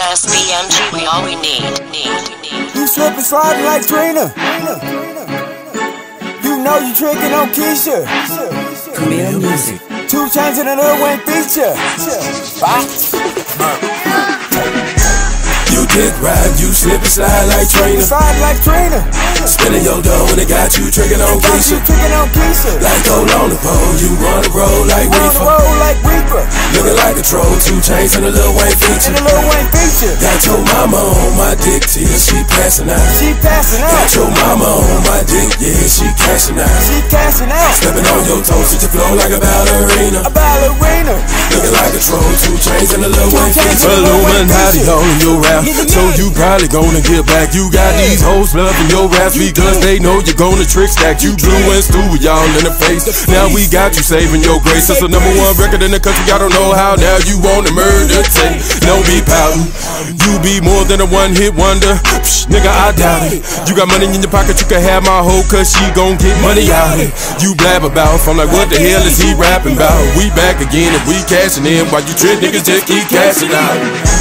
SBMG, we all we need. Need, need. You slipping, sliding like Trina. You know you tricking on Keisha. Camil Music. Two chains in a Lil Wayne feature. You dick ride, you slip and slide like Trina. Slide like Trina. Spinning your dough when it got you tricking on Got you Keisha. tricking on Keisha. Like gold on the pole, you wanna roll like Reefer. road like Reaper. Looking like a troll, two chains and a Wayne In feature. a Lil Wayne feature. Got your mama on my dick till she passing out. She passing Got out. your mama on my dick, yeah, she cashing out. She cashing out. Stepping on your toes, she flow like a ballerina. A ballerina. Looking like a troll, two chains and a little chains feature. and a Lil Wayne Illuminati in your rap, so you probably gonna get back. You got Yeah. these hoes loving your raps You because do. they know you're gonna trick stack. You blue and stew with y'all in the face. Now we got you saving your grace. It's the number one record in the country. I don't know how. Now you want to murder tape. Don't be pouting. You be more than a one hit wonder. Psh, nigga, I doubt it. You got money in your pocket, you can have my hoe, cause she gon' get money out. You blab about, I'm like, what the hell is he rapping about? We back again and we cashing in while you trick niggas just keep cashing out.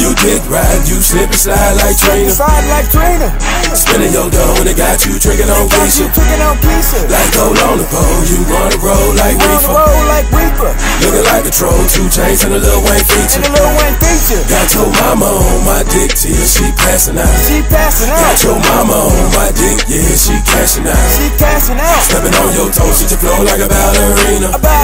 You dick ride, you slip and slide like Trina. Slide like Trina. Spinning your dough and it got you tricking on Keisha. tricking on Keisha. Like gold on the pole, you wanna roll like Reefer. road like Reaper. Looking like a troll, two chains and a little Wayne feature. a little Wayne feature. Got your mama on my dick till she passing out. She passing out. Got your mama on my dick, yeah, she cashing out. She cashing out. Stepping on your toes, she just flow like a ballerina. A ballerina.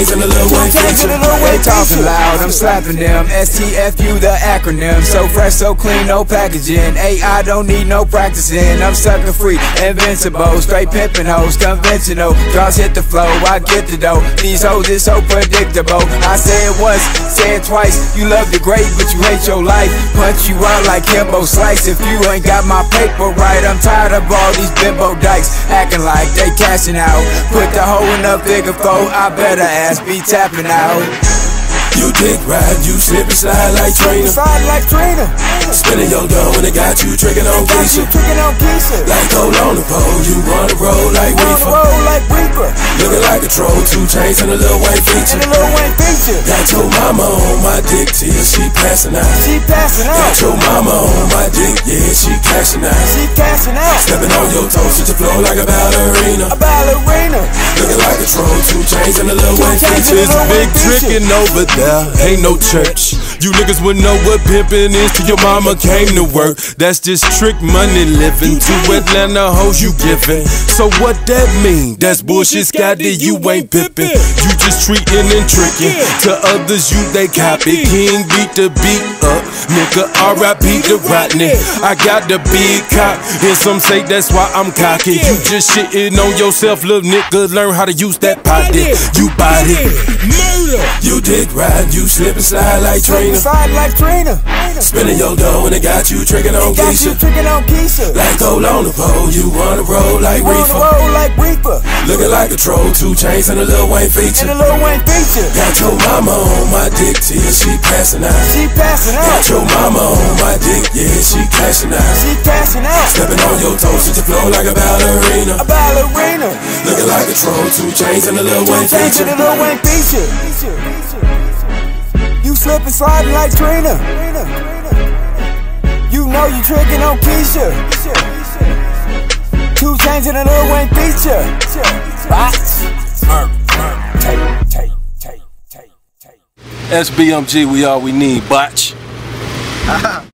Looking like a troll, two chains and a Lil Wayne chains feature. and a Lil They talking loud, I'm slapping them. STFU, the acronym. So fresh, so clean, no packaging. AI don't need no practicing. I'm sucker free, invincible. Straight pimping hoes, conventional. Draws hit the flow, I get the dough. These hoes is so predictable. I say it once, say it twice. You love the great, but you hate your life. Punch you out like Kimbo Slice. If you ain't got my paper right, I'm tired of all these bimbo dykes acting like they cashing out. Put the hoe in a bigger foe, I better ass be tapping out. You dick ride, you slip and slide like Trina. Slide like Trina. Spinning your dough and it got you tricking on Got you Keisha. tricking on Keisha. Like gold on the pole, you wanna roll like On the Reefer. road like Reaper. Looking like a troll, two chains and a little Wayne In feature. a Lil Wayne feature. Got your mama on my dick till she passing out. She passing out. Got out. your mama on my dick, yeah, she cashing out. She cashing out. Stepping on your toes, she just flow like a ballerina. A ballerina. Looking like a troll, two chains and a little Wayne chains feature. and a It's Lil big Wayne tricking over there, ain't no church. You niggas wouldn't know what pimping is till your mama came to work. That's just trick money living. Two Atlanta hoes you giving. So what that mean? That's bullshit, Scotty. You ain't pimping. You just treating and tricking. To others, you they copy. King beat the beat up. Nigga, R.I.P. the Rodney. I got the big cock. And some say that's why I'm cocky. You just shitting on yourself, little nigga. Learn how to use that potty. You body. Murder. You dick ride, you slip and slide like Trina. Sliding like Trina. Spinning your dough and it got you tricking on Got you Keisha. tricking on Keisha. Like gold on the pole, you wanna roll like On the Reefer. road like Reaper. Looking like a troll, two chains and a Lil Wayne In a feature. Lil Wayne feature. Got your mama on my dick till she passing out. She passing Got out. your mama on my dick, yeah, she cashing out. She cashing out. Stepping on your toes, she just flow like a ballerina. A ballerina. Looking like a troll, two chains and a Lil Wayne Change to the feature. Lil Wayne feature. You slip and sliding like Trina. You know you tricking on Keisha. Two chains in a Lil Wayne feature. SBMG, we all we need, botch.